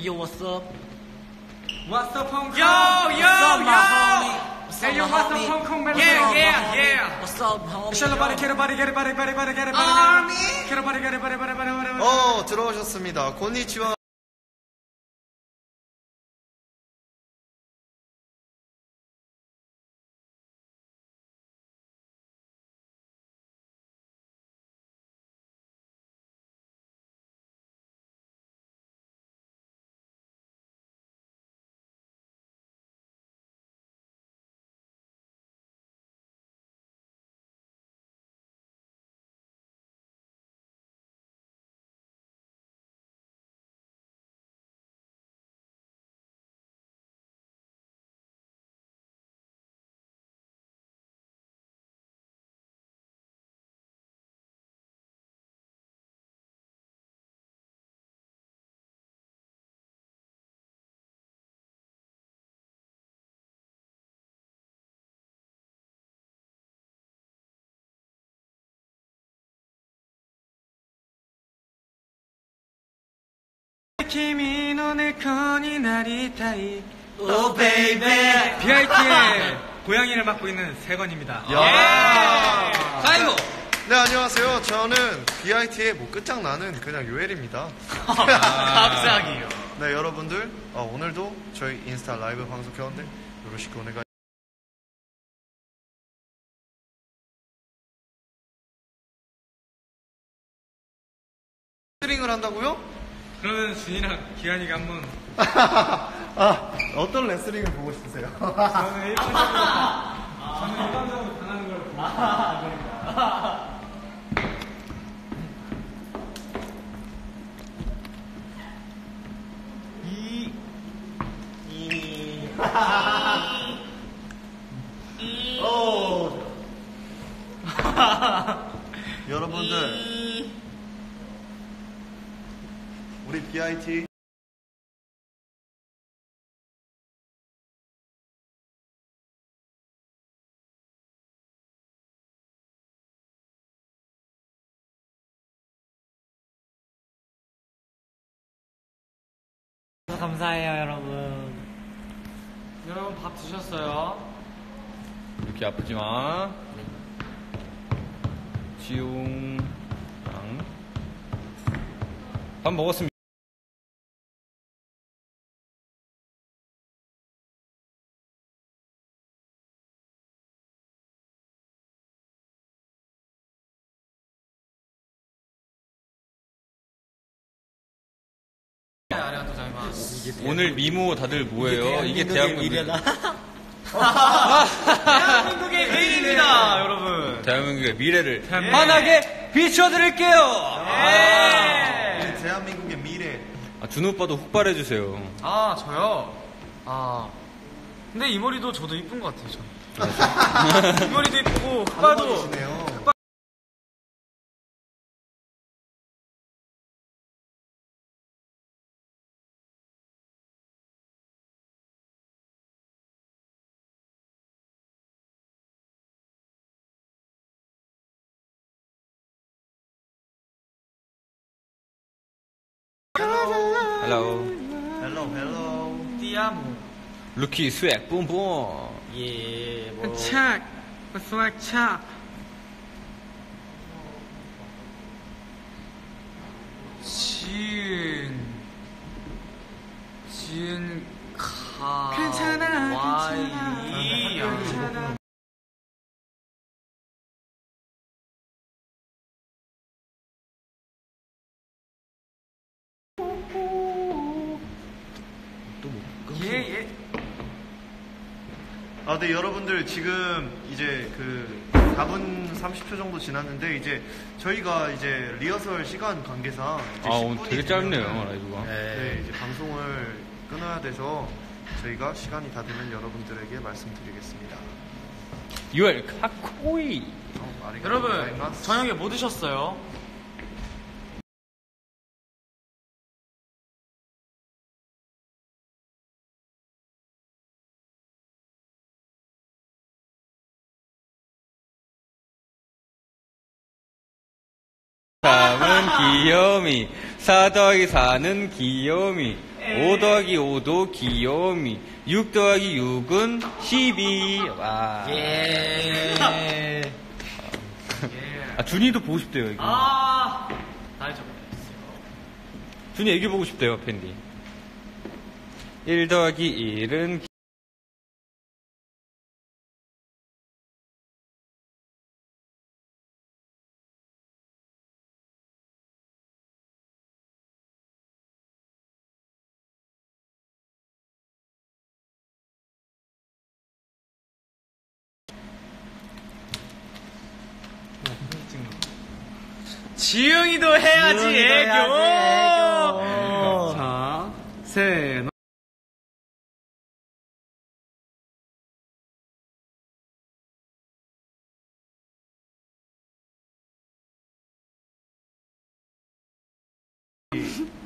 Yo, what's up? What's up, Hong Kong? Yo, yo, What's up, yo! What's Hey, up, yo, my what's up? Hong Kong, man? Yeah, yeah, yeah. What's up, homie? Shall Yo. body, get a body, get a body, body, body, body, body, Army. Get a body, get a body, body, body, body, body. 어, 들어오셨습니다. 곤니치와. 君の猫になりたい Oh, baby. BIT의 고양이를 맡고 있는 세건입니다. 야! 아이고. 네, 안녕하세요. 저는 BIT의 뭐 끝장나는 그냥 요엘입니다. 갑자기요. 네, 여러분들, 어, 오늘도 저희 인스타 라이브 방송 켰는데, 요러시고 오네가. 스트링을 한다고요? 그러면 준이랑 기한이가 한번 아, 어떤 레슬링을 보고 싶으세요? 저는 일반적으로 저는 일반적으로 당하는 걸 보고 이. 이. 오. 여러분들, 우리 BIT 감사해요, 여러분. 여러분 밥 드셨어요? 이렇게 아프지 마. 지웅. 랑. 밥 먹었습니다. 오늘 미모 다들 뭐예요? 이게 대한민국 대한민국의 미래입니다, 여러분. 대한민국의 미래를 환하게 비춰드릴게요. 우리 대한민국의 미래. 아, 준호 오빠도 훅발해 주세요. 아, 저요? 아. 근데 이 머리도 저도 이쁜 것 같아요, 저. 이 머리도 이쁘고, 흑바도. 한번이시네요. 헬로. 헬로 헬로. 띠아모. 아, 네, 여러분들 지금 이제 그 4분 30초 정도 지났는데 이제 저희가 이제 리허설 시간 관계상 이제 아, 오늘 10분이 되게 짧네요, 라이브가. 네, 이제 방송을 끊어야 돼서 저희가 시간이 다 되면 여러분들에게 말씀드리겠습니다. 유엘 카코이. 어, 여러분, 고자이마스. 저녁에 뭐 드셨어요? 사은 귀요미. 사덕이 사는 귀요미. 5 더하기 5도 귀요미. 6 더하기 6은 12. 와. 예. 아, 준이도 보고 싶대요, 이거. 아, 알죠. 준이 애기 보고 싶대요, 팬디. 1 더하기 1은 지영이도 해야지, 애교. 해야지, 애교. 자, 세, 너.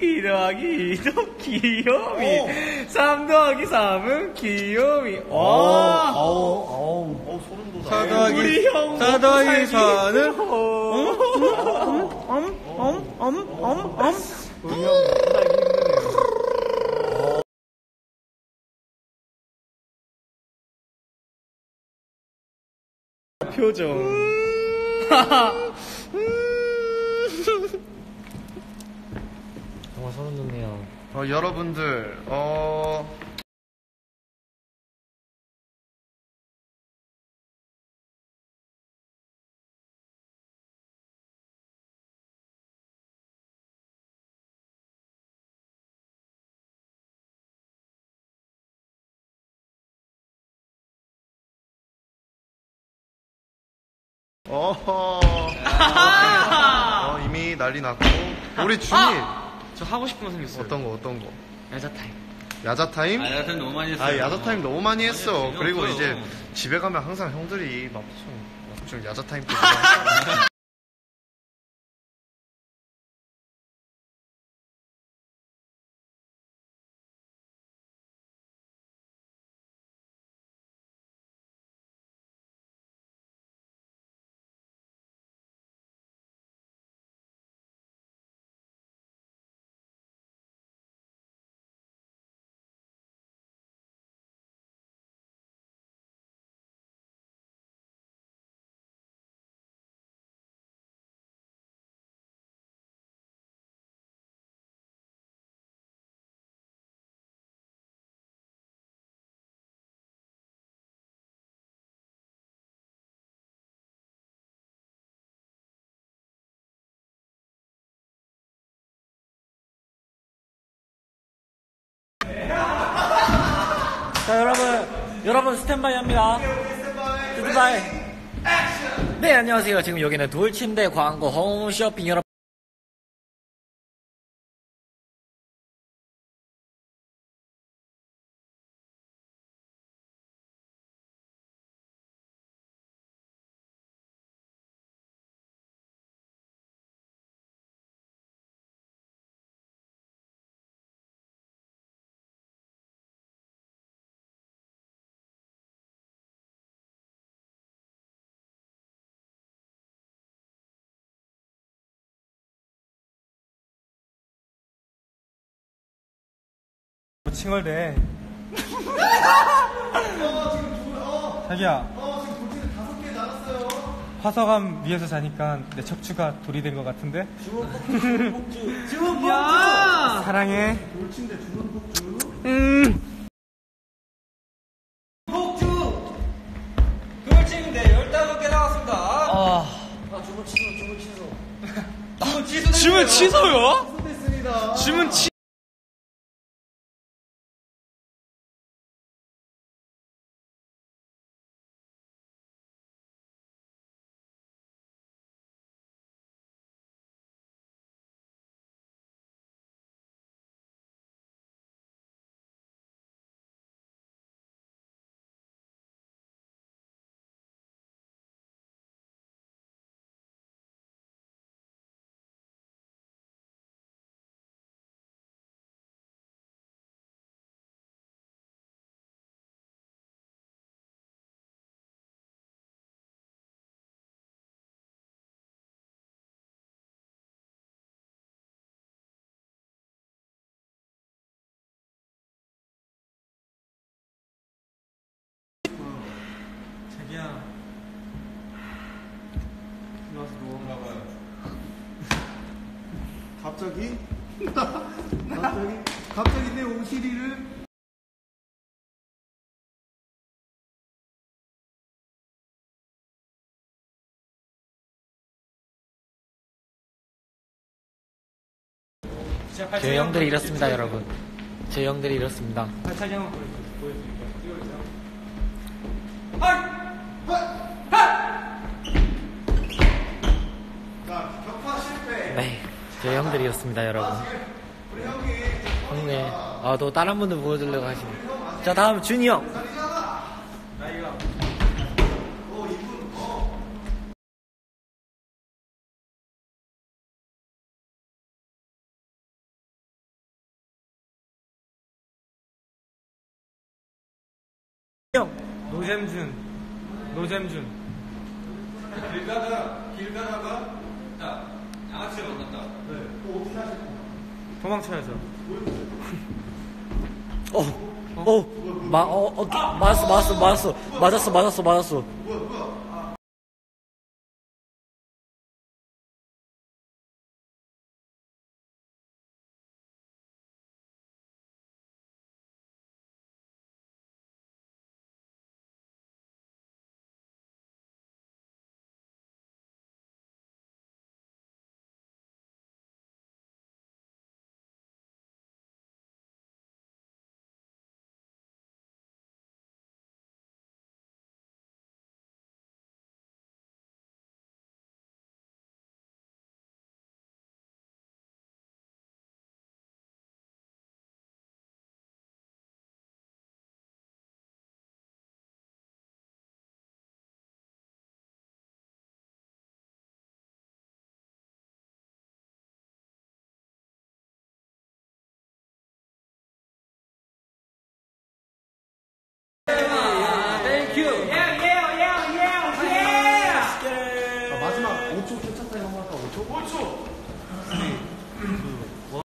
이 더하기 2도 귀요미. 3 더하기 3은 귀요미. 와! 어우, 어우. 어 소름 돋아. 4 더하기 우리 형4 더하기 4는 표정. 정말 소름 돋네요. 어, 여러분들 어 어허 어, 이미 난리 났고 우리 준이 저 하고 싶은 거 생겼어요. 어떤 거 어떤 거 야자 타임. 야자 타임? 아, 야자 너무 많이 했어요. 아 야자 타임 너무 많이 했어. 했어요. 그리고 없어요. 이제 집에 가면 항상 형들이 막 좀, 좀 야자 타임 때 자, 여러분, 여러분 스탠바이 합니다. 스탠바이. 네, 안녕하세요. 지금 여기는 돌침대 광고 홈쇼핑 여러분. 칭얼대. 자기야. 화서감 위에서 자니까 내 척추가 돌이 된 것 같은데? 야! 사랑해. 돌침대 15개 나왔습니다. 아, 주문 취소요? 주문 취 갑자기 갑자기 갑자기 내 오시리를 제 형들이 이렇습니다, 여러분. 제 형들이 이렇습니다. 발차기 한번 보여드릴게요. 보 네, 제 형들이 이렇습니다, 여러분. 형네. 아, 또 다른 분들 보여주려고 하시네. 자, 다음 준이 형. 형. 노잼준. 노잼준. 길 가다가, 길 가다가, 자, 양아치를 만났다. 도망쳐야죠. 어, 어, 마, 어, 어, 맞았어, 맞았어, 맞았어. 맞았어, 맞았어, 맞았어. Thank you.